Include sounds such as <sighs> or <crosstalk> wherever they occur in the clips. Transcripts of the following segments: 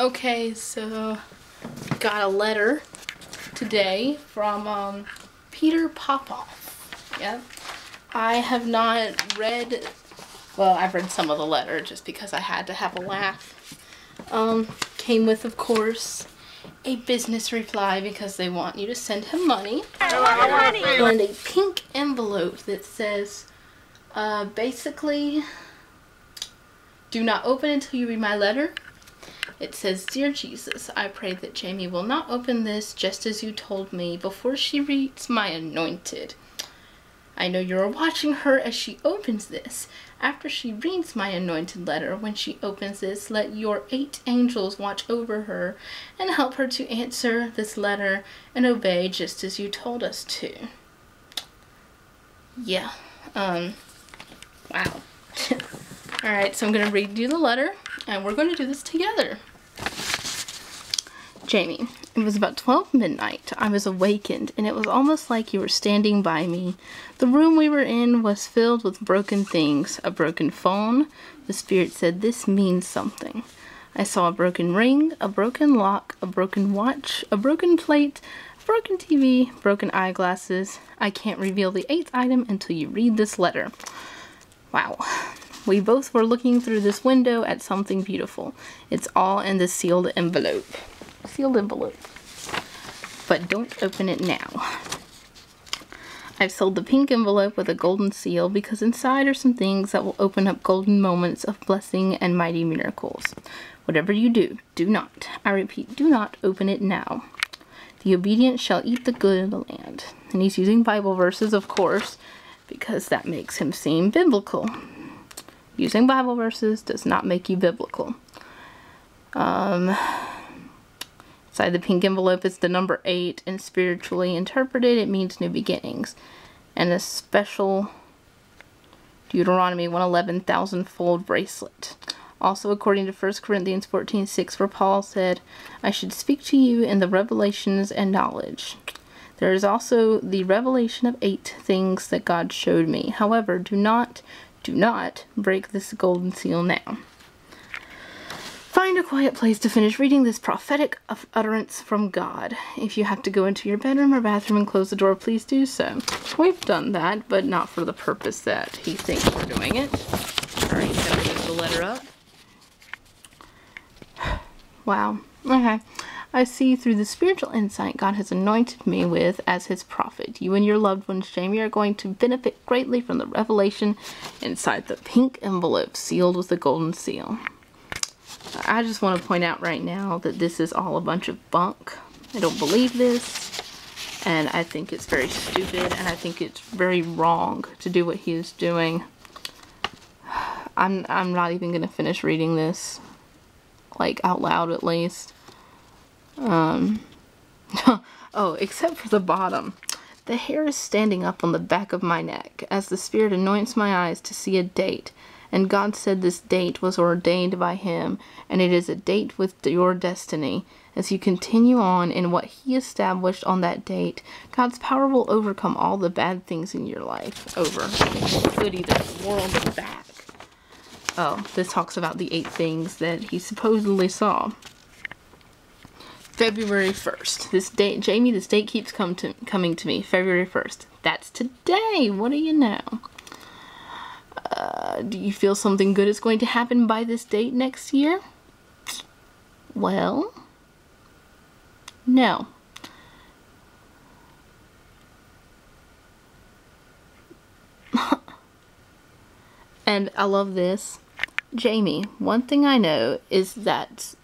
Okay, so got a letter today from um, Peter Popoff. Yeah, I have not read. Well, I've read some of the letter just because I had to have a laugh. Um, came with, of course, a business reply because they want you to send him money. money. And a pink envelope that says, uh, basically, do not open until you read my letter. It says, Dear Jesus, I pray that Jamie will not open this just as you told me before she reads my anointed. I know you are watching her as she opens this. After she reads my anointed letter, when she opens this, let your eight angels watch over her and help her to answer this letter and obey just as you told us to. Yeah. Um. Wow. <laughs> Alright, so I'm going to read you the letter, and we're going to do this together. Jamie, it was about 12 midnight. I was awakened, and it was almost like you were standing by me. The room we were in was filled with broken things. A broken phone. The spirit said, This means something. I saw a broken ring, a broken lock, a broken watch, a broken plate, a broken TV, broken eyeglasses. I can't reveal the eighth item until you read this letter. Wow. We both were looking through this window at something beautiful. It's all in the sealed envelope sealed envelope. But don't open it now. I've sold the pink envelope with a golden seal because inside are some things that will open up golden moments of blessing and mighty miracles. Whatever you do, do not, I repeat, do not open it now. The obedient shall eat the good of the land. And he's using Bible verses, of course, because that makes him seem biblical. Using Bible verses does not make you biblical. Um, Inside the pink envelope is the number 8, and spiritually interpreted, it means new beginnings. And a special Deuteronomy 111 thousand-fold bracelet. Also, according to 1 Corinthians 14 6, where Paul said, I should speak to you in the revelations and knowledge. There is also the revelation of eight things that God showed me. However, do not, do not break this golden seal now. Find a quiet place to finish reading this prophetic utterance from God. If you have to go into your bedroom or bathroom and close the door, please do so. We've done that, but not for the purpose that he thinks we're doing it. Alright, gotta move the letter up. <sighs> Wow. Okay. I see through the spiritual insight God has anointed me with as his prophet. You and your loved ones, Jamie, are going to benefit greatly from the revelation inside the pink envelope sealed with the golden seal. I just want to point out right now that this is all a bunch of bunk. I don't believe this. And I think it's very stupid. And I think it's very wrong to do what he is doing. <sighs> I'm, I'm not even going to finish reading this. Like, out loud at least. Um, <laughs> oh, except for the bottom. The hair is standing up on the back of my neck as the Spirit anoints my eyes to see a date and God said this date was ordained by him, and it is a date with your destiny. As you continue on in what he established on that date, God's power will overcome all the bad things in your life. Over. Goody, there's more back. Oh, this talks about the eight things that he supposedly saw. February 1st. This date, Jamie, this date keeps come to, coming to me. February 1st. That's today. What do you know? Uh, do you feel something good is going to happen by this date next year? Well, no. <laughs> and I love this. Jamie, one thing I know is that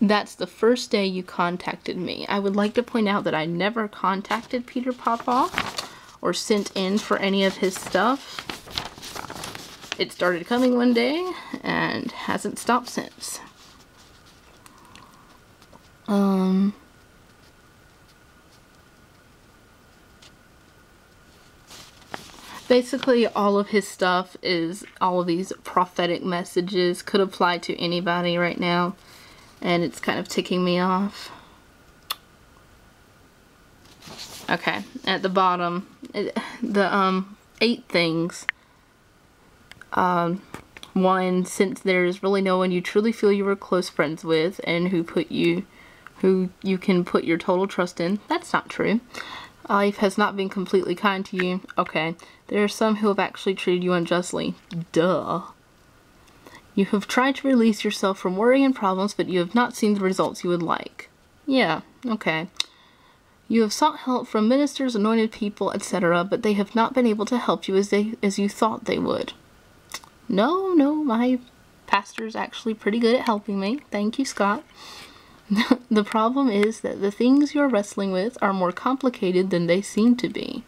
that's the first day you contacted me. I would like to point out that I never contacted Peter Popoff or sent in for any of his stuff. It started coming one day and hasn't stopped since. Um, basically all of his stuff is all of these prophetic messages could apply to anybody right now and it's kind of ticking me off okay at the bottom it, the um eight things um, one, since there's really no one you truly feel you were close friends with and who put you, who you can put your total trust in. That's not true. Life has not been completely kind to you. Okay. There are some who have actually treated you unjustly. Duh. You have tried to release yourself from worry and problems, but you have not seen the results you would like. Yeah, okay. You have sought help from ministers, anointed people, etc., but they have not been able to help you as they as you thought they would. No, no, my pastor's actually pretty good at helping me. Thank you, Scott. <laughs> the problem is that the things you're wrestling with are more complicated than they seem to be.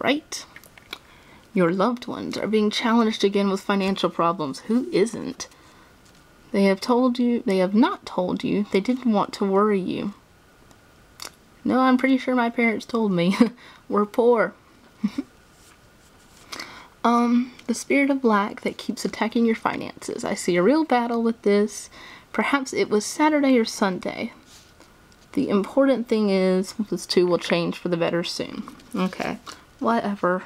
Right? Your loved ones are being challenged again with financial problems. Who isn't? They have told you, they have not told you, they didn't want to worry you. No, I'm pretty sure my parents told me. <laughs> We're poor. <laughs> um, the spirit of black that keeps attacking your finances. I see a real battle with this. Perhaps it was Saturday or Sunday. The important thing is this too will change for the better soon. Okay, whatever.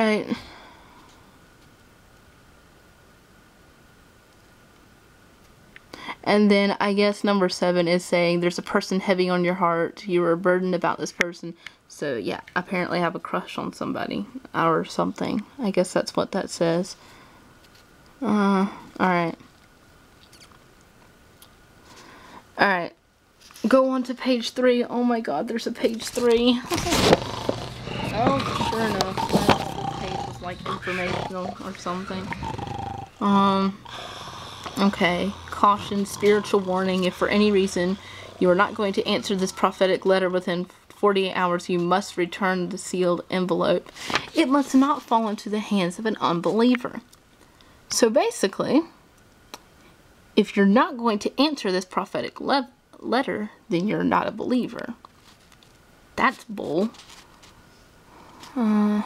Alright. And then I guess number seven is saying there's a person heavy on your heart. You are burdened about this person. So yeah, apparently I have a crush on somebody or something. I guess that's what that says. Uh, alright. Alright. Go on to page three. Oh my god, there's a page three. <laughs> oh, sure enough. Like informational or something. Um, okay caution, spiritual warning. If for any reason you are not going to answer this prophetic letter within 48 hours, you must return the sealed envelope. It must not fall into the hands of an unbeliever. So basically, if you're not going to answer this prophetic le letter, then you're not a believer. That's bull. Uh,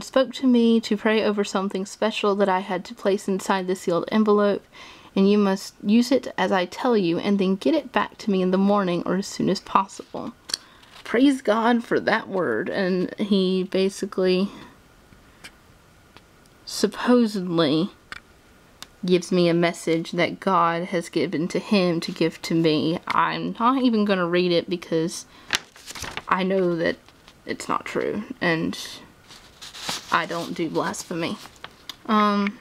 Spoke to me to pray over something special that I had to place inside the sealed envelope, and you must use it as I tell you, and then get it back to me in the morning or as soon as possible. Praise God for that word. And he basically supposedly gives me a message that God has given to him to give to me. I'm not even going to read it because I know that it's not true. And I don't do blasphemy. Um,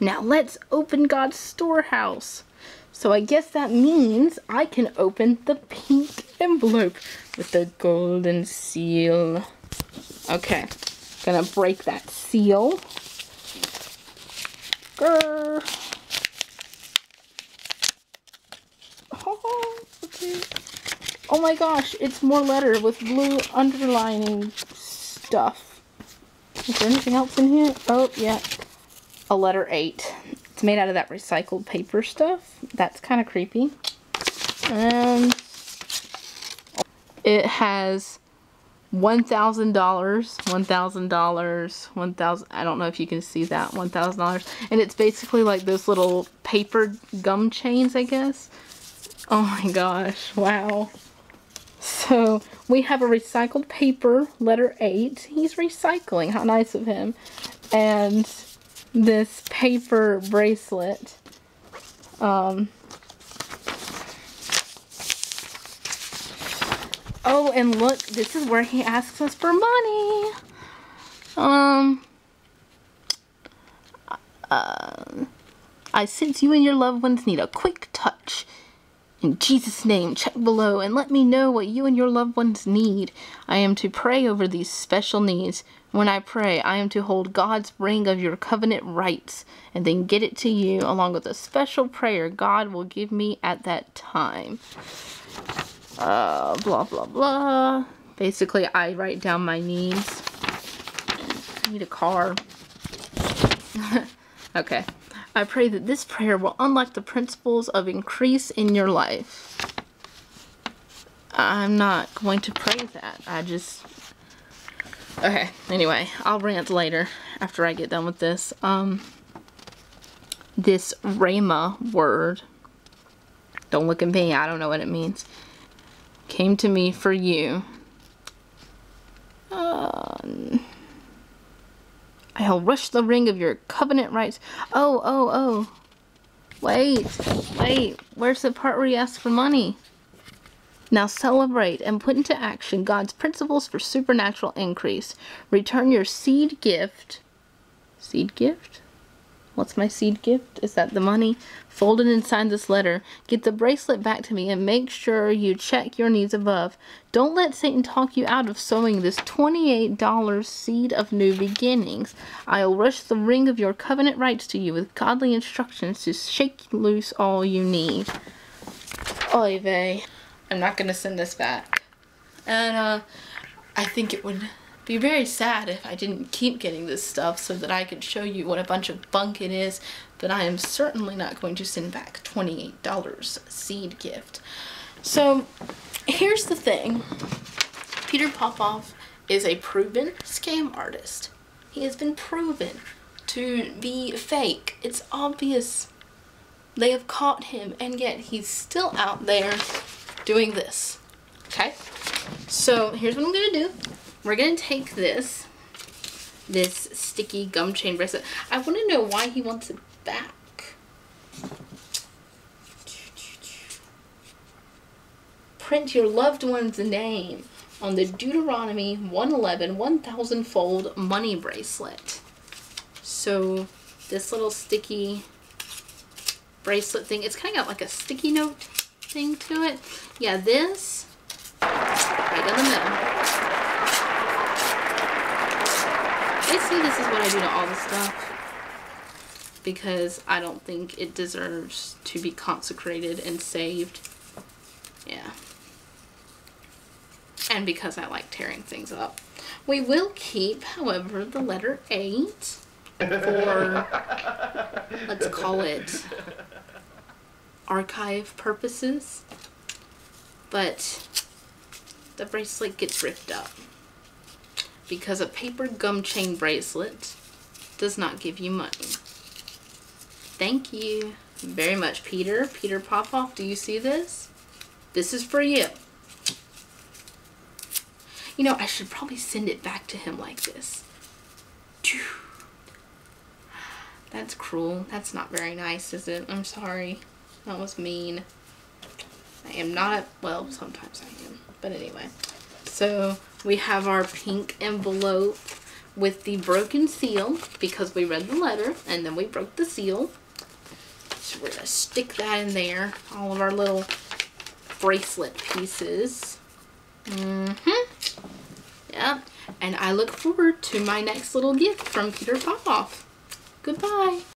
now let's open God's storehouse. So I guess that means I can open the pink envelope with the golden seal. Okay, gonna break that seal. Grr. Oh, okay. oh my gosh, it's more letter with blue underlining stuff. Is there anything else in here? Oh, yeah. A letter 8. It's made out of that recycled paper stuff. That's kind of creepy. And it has $1,000, $1,000, 1000 I don't know if you can see that, $1,000. And it's basically like those little paper gum chains, I guess. Oh my gosh, wow. So we have a recycled paper, letter 8. He's recycling. How nice of him. And this paper bracelet. Um, oh, and look, this is where he asks us for money. Um, uh, I sense you and your loved ones need a quick touch. In Jesus' name, check below and let me know what you and your loved ones need. I am to pray over these special needs. When I pray, I am to hold God's ring of your covenant rights and then get it to you along with a special prayer God will give me at that time. Uh, blah, blah, blah. Basically, I write down my needs. I need a car. <laughs> okay. I pray that this prayer will unlock the principles of increase in your life. I'm not going to pray that. I just... Okay, anyway, I'll rant later after I get done with this. Um, this Rhema word Don't look at me. I don't know what it means. Came to me for you. I'll rush the ring of your covenant rights. Oh, oh, oh. Wait, wait. Where's the part where he asks for money? Now celebrate and put into action God's principles for supernatural increase. Return your seed gift. Seed gift? What's my seed gift? Is that the money? Fold it inside this letter. Get the bracelet back to me and make sure you check your needs above. Don't let Satan talk you out of sowing this $28 seed of new beginnings. I'll rush the ring of your covenant rights to you with godly instructions to shake loose all you need. Oy vey. I'm not going to send this back. And uh, I think it would be very sad if I didn't keep getting this stuff so that I could show you what a bunch of bunk it is, but I am certainly not going to send back $28 seed gift. So here's the thing. Peter Popoff is a proven scam artist. He has been proven to be fake. It's obvious. They have caught him and yet he's still out there doing this. Okay? So here's what I'm going to do we're going to take this, this sticky gum chain bracelet. I want to know why he wants it back. Print your loved one's name on the Deuteronomy 111 1000 fold money bracelet. So this little sticky bracelet thing, it's kind of got like a sticky note thing to it. Yeah, this right in the middle. Basically, this is what I do to all the stuff because I don't think it deserves to be consecrated and saved. Yeah. And because I like tearing things up. We will keep, however, the letter 8 for, let's call it, archive purposes. But the bracelet gets ripped up because a paper gum chain bracelet does not give you money. Thank you very much, Peter. Peter Popoff, do you see this? This is for you. You know, I should probably send it back to him like this. That's cruel. That's not very nice, is it? I'm sorry. That was mean. I am not, well, sometimes I am. But anyway. So, we have our pink envelope with the broken seal because we read the letter and then we broke the seal. So we're going to stick that in there. All of our little bracelet pieces. Mm-hmm. Yep. And I look forward to my next little gift from Peter Popoff. Goodbye.